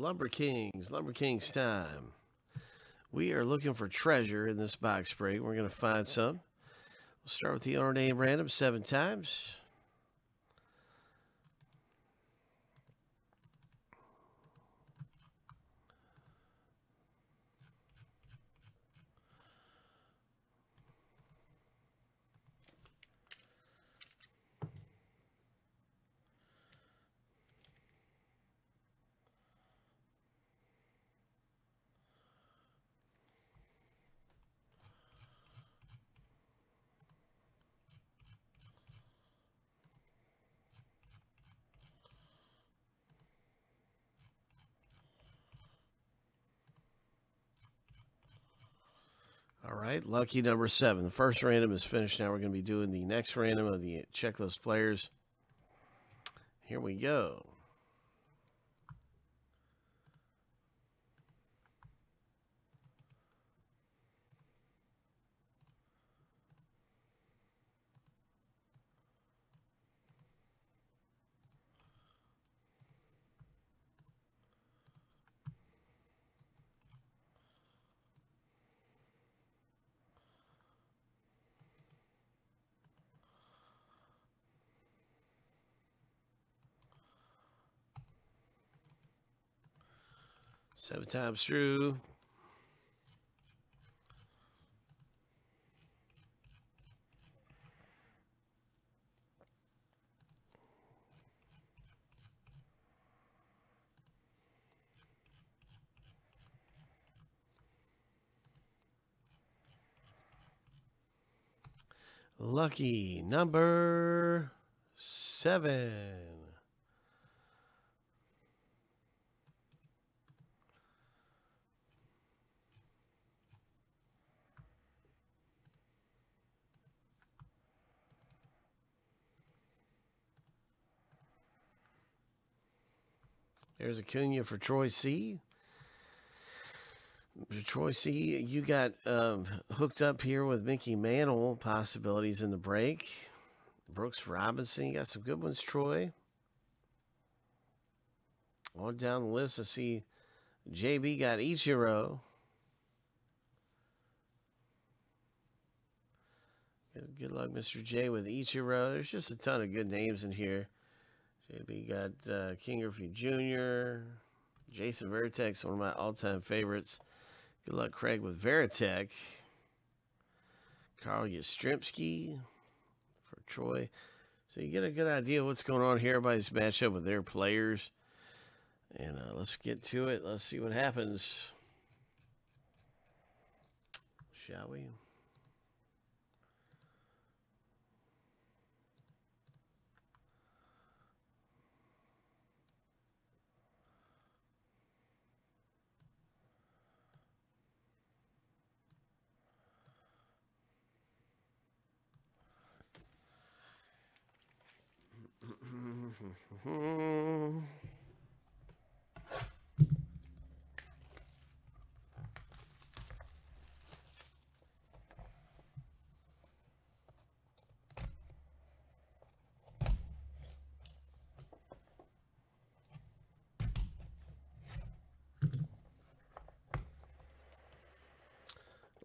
Lumber Kings, Lumber Kings time. We are looking for treasure in this box break. We're going to find some. We'll start with the owner name random seven times. All right, lucky number seven. The first random is finished. Now we're going to be doing the next random of the checklist players. Here we go. Seven times through. Lucky number seven. There's Acuna for Troy C. Troy C, you got um, hooked up here with Mickey Mantle possibilities in the break. Brooks Robinson, you got some good ones, Troy. On down the list, I see JB got Ichiro. Good luck, Mr. J, with Ichiro. There's just a ton of good names in here. JB got uh, Ken Griffey Jr., Jason Varitek, one of my all-time favorites. Good luck, Craig, with Varitek. Carl Yastrzemski for Troy. So you get a good idea what's going on here. Everybody's match up with their players. And uh, let's get to it. Let's see what happens. Shall we?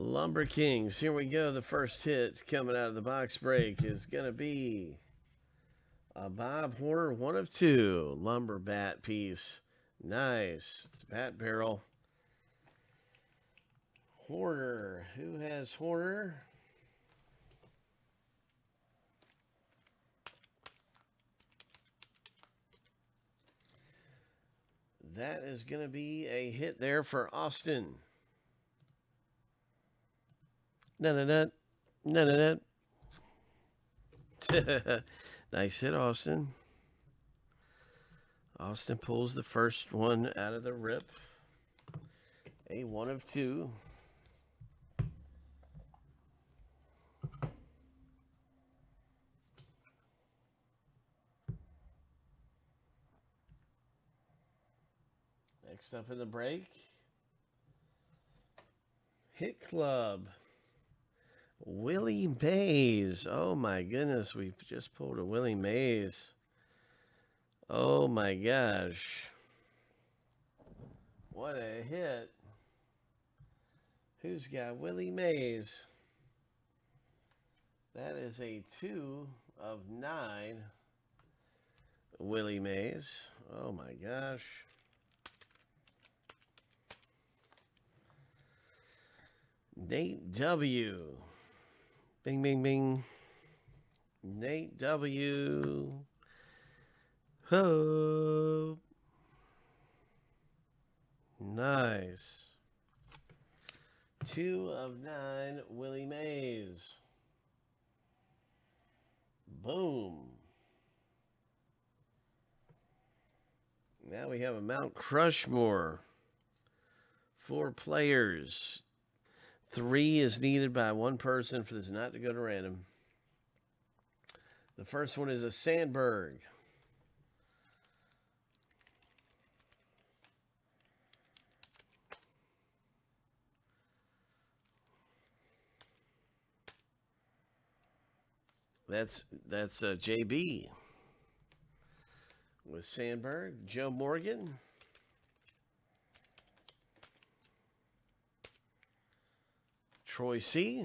Lumber Kings. Here we go. The first hit coming out of the box break is going to be a Bob Horner one of two lumber bat piece. Nice. It's a bat barrel. Horner. Who has Horner? That is going to be a hit there for Austin. No, no, no. No, no, no. Nice hit, Austin. Austin pulls the first one out of the rip. A one of two. Next up in the break, Hit Club. Willie Mays. Oh my goodness, we just pulled a Willie Mays. Oh my gosh. What a hit. Who's got Willie Mays? That is a two of nine. Willie Mays. Oh my gosh. Nate W. Bing, bing, bing. Nate W. Hope. Nice. Two of nine, Willie Mays. Boom. Now we have a Mount Crushmore. Four players. Three is needed by one person for this not to go to random. The first one is a Sandberg. That's that's uh, JB with Sandberg, Joe Morgan. Troy C.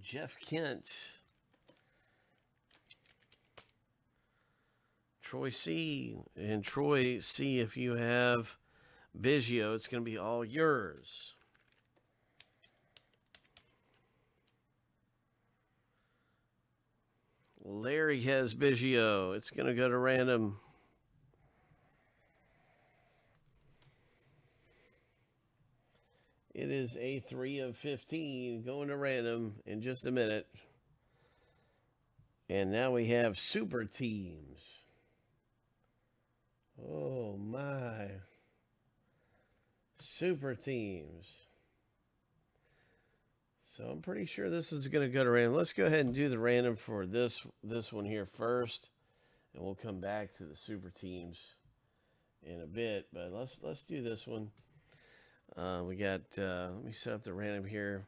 Jeff Kent. Troy C. And Troy C, if you have Biggio, it's going to be all yours. Larry has Biggio. It's going to go to random. It is a 3 of 15 going to random in just a minute. And now we have super teams. Oh my. Super teams. So I'm pretty sure this is going to go to random. Let's go ahead and do the random for this this one here first, and we'll come back to the super teams in a bit. But let's let's do this one. Uh, we got. Uh, let me set up the random here.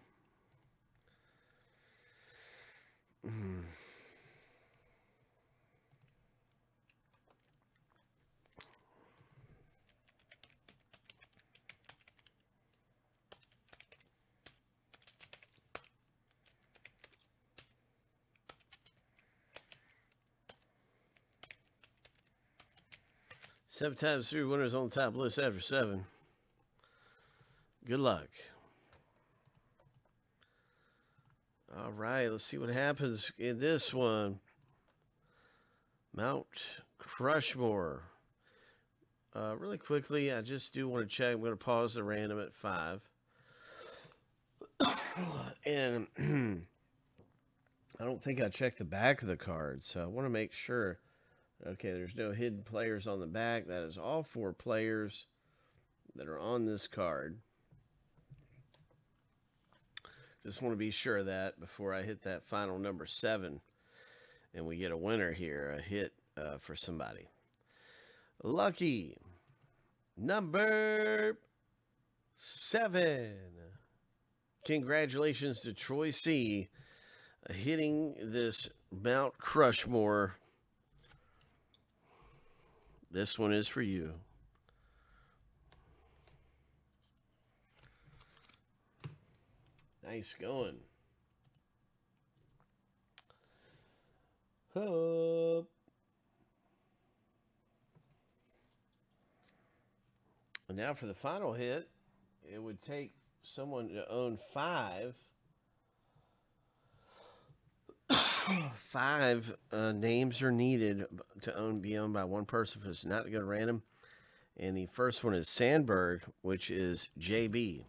Seven times three winners on the top list after seven. Good luck. All right, let's see what happens in this one. Mount Crushmore. Uh, really quickly, I just do want to check. I'm going to pause the random at five. and I don't think I checked the back of the card, so I want to make sure. Okay, there's no hidden players on the back. That is all four players that are on this card. Just want to be sure of that before I hit that final number seven and we get a winner here, a hit uh, for somebody. Lucky number seven. Congratulations to Troy C. hitting this Mount Crushmore this one is for you. Nice going. Hope. And now for the final hit, it would take someone to own five five uh, names are needed to own be owned by one person it's not to go random. And the first one is Sandberg, which is JB.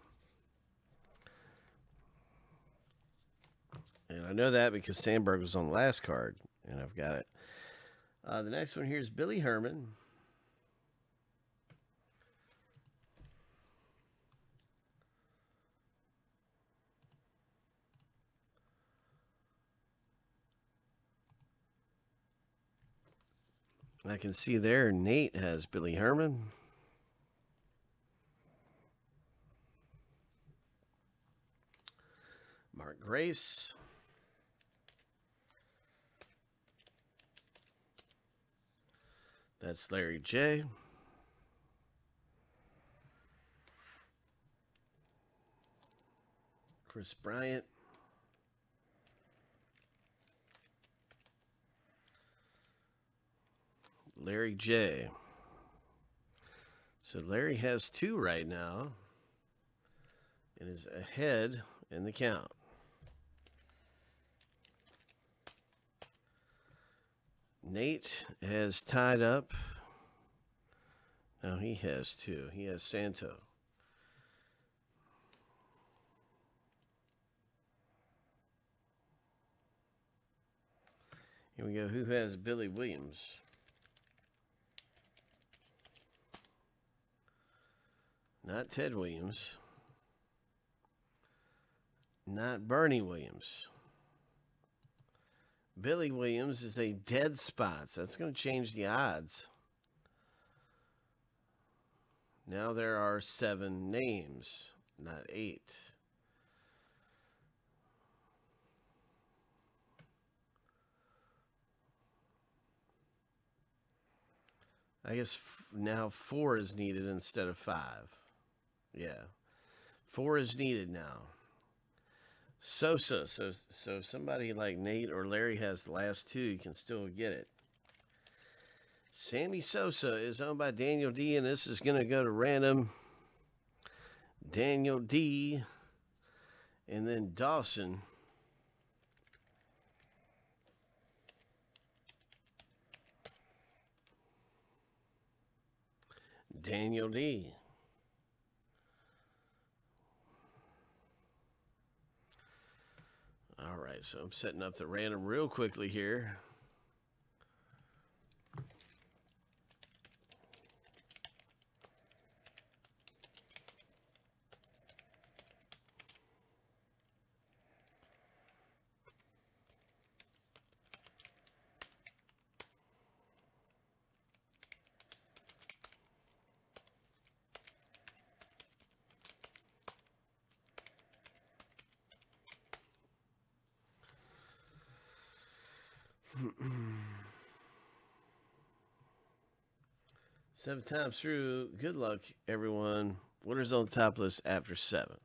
And I know that because Sandberg was on the last card, and I've got it. Uh, the next one here is Billy Herman. I can see there Nate has Billy Herman. Mark Grace. That's Larry J. Kris Bryant. Larry J. So Larry has two right now and is ahead in the count. Nate has tied up. Now he has two. He has Santo. Here we go. Who has Billy Williams? Not Ted Williams. Not Bernie Williams. Billy Williams is a dead spot. So that's going to change the odds. Now there are seven names, not eight. I guess now four is needed instead of five. Yeah. Four is needed now. Sosa. So so somebody like Nate or Larry has the last two, you can still get it. Sammy Sosa is owned by Daniel D, and this is going to go to random. Daniel D, and then Dawson. Daniel D. All right, so I'm setting up the random real quickly here. Seven times through. Good luck, everyone. Winners on the top list after seven.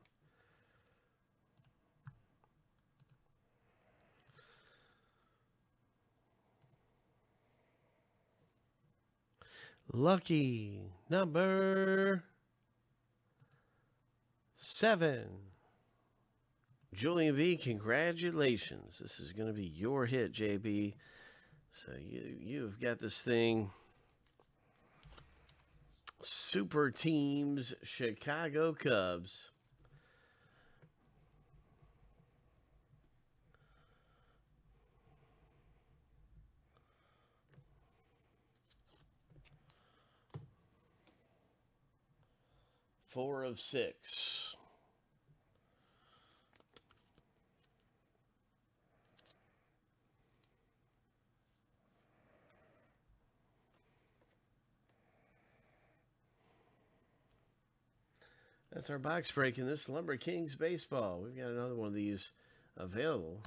Lucky number seven. Julian B, congratulations. This is going to be your hit, JB. So you you've got this thing. Super teams, Chicago Cubs. Four of six. That's our box break in this Lumber Kings baseball. We've got another one of these available.